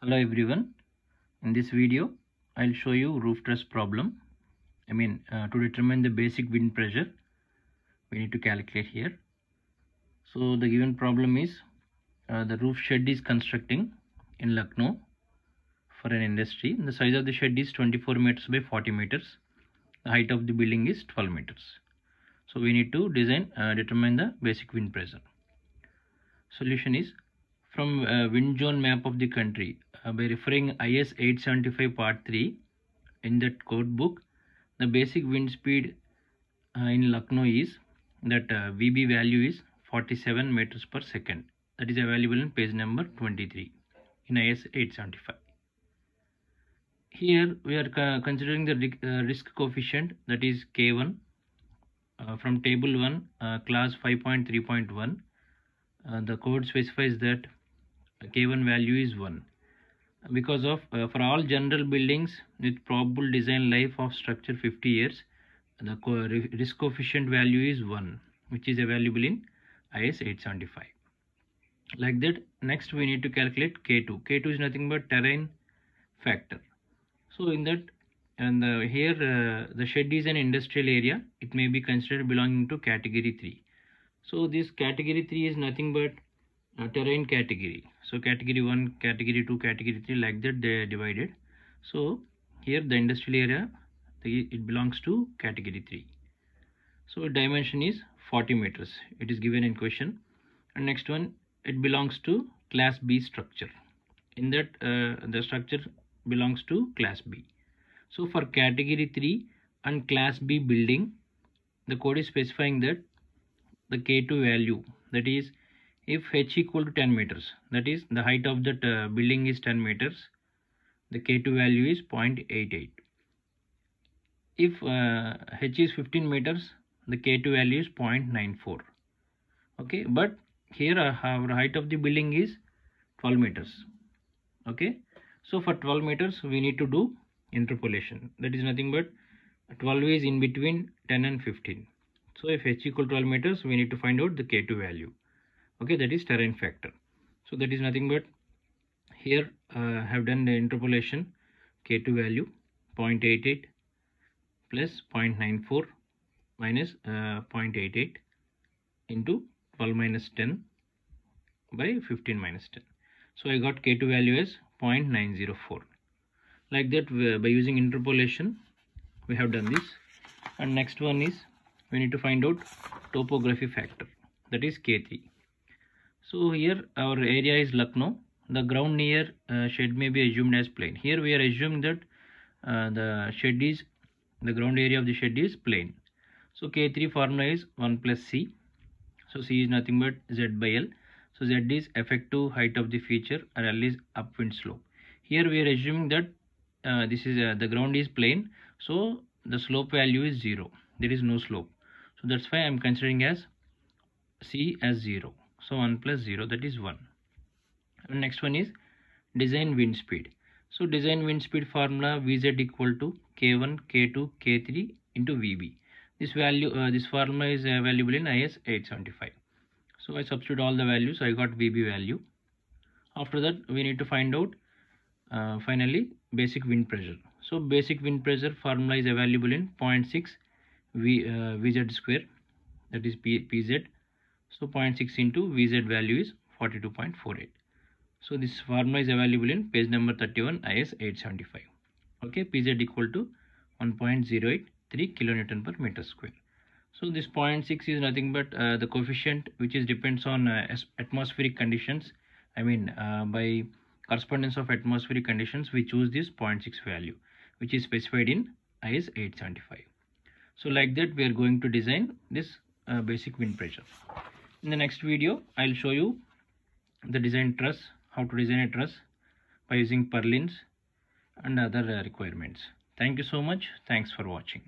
hello everyone. In this video i'll show you roof truss problem. I mean uh, to determine the basic wind pressure we need to calculate here. So the given problem is uh, the roof shed is constructing in Lucknow for an industry. The size of the shed is 24 meters by 40 meters. The height of the building is 12 meters. So we need to design uh, determine the basic wind pressure. Solution is from uh, wind zone map of the country by referring IS 875 part 3 in that code book. The basic wind speed uh, in Lucknow is that uh, VB value is 47 meters per second. That is available in page number 23 in IS 875 here we are considering the uh, risk coefficient that is K1 uh, from table 1 uh, class 5.3.1 the code specifies that k1 value is 1 because of uh, for all general buildings with probable design life of structure 50 years the co risk coefficient value is 1 which is available in IS 875 like that next we need to calculate k2 k2 is nothing but terrain factor. So in that and uh, here uh, the shed is an industrial area. It may be considered belonging to category 3 so this category 3 is nothing but terrain category. So category 1 category 2 category 3 like that they are divided. So here the industrial area it belongs to category 3 so dimension is 40 meters. It is given in question. And next one it belongs to class b structure. In that uh, the structure belongs to class b. So for category 3 and class b building the code is specifying that the k2 value that is if h equal to 10 meters that is the height of that uh, building is 10 meters the k2 value is 0.88 if uh, h is 15 meters the k2 value is 0.94 okay but here uh, our height of the building is 12 meters. Okay so for 12 meters we need to do interpolation. That is nothing but 12 is in between 10 and 15 so if h equal to 12 meters we need to find out the k2 value okay that is terrain factor. So that is nothing but here uh, have done the interpolation k2 value 0.88 plus 0.94 minus uh, 0.88 into 12 minus 10 by 15 minus 10 so i got k2 value as 0.904 like that by using interpolation we have done this. And next one is we need to find out topography factor that is k3 so here our area is Lucknow. The ground near uh, shed may be assumed as plain. Here we are assuming that uh, the shed is the ground area of the shed is plain. So k3 formula is 1 plus c. So c is nothing but z by l. So z is effective height of the feature and l is upwind slope. Here we are assuming that uh, this is uh, the ground is plain. So the slope value is 0 there is no slope. So that's why i'm considering as c as 0 so 1 plus 0 that is 1 and next one is design wind speed. So design wind speed formula vz equal to k1 k2 k3 into vb. This value uh, this formula is available in IS 875 so i substitute all the values. I got vb value. After that we need to find out uh, finally basic wind pressure. So basic wind pressure formula is available in 0.6 v uh, vz square that is P, pz so 0.6 into Vz value is 42.48. So this formula is available in page number 31 IS 875. Okay, Pz equal to 1.083 kilonewton per meter square. So this 0.6 is nothing but uh, the coefficient which is depends on uh, atmospheric conditions. I mean uh, by correspondence of atmospheric conditions we choose this 0.6 value which is specified in IS 875. So like that we are going to design this uh, basic wind pressure in the next video i'll show you the design truss how to design a truss by using purlins and other uh, requirements. Thank you so much. Thanks for watching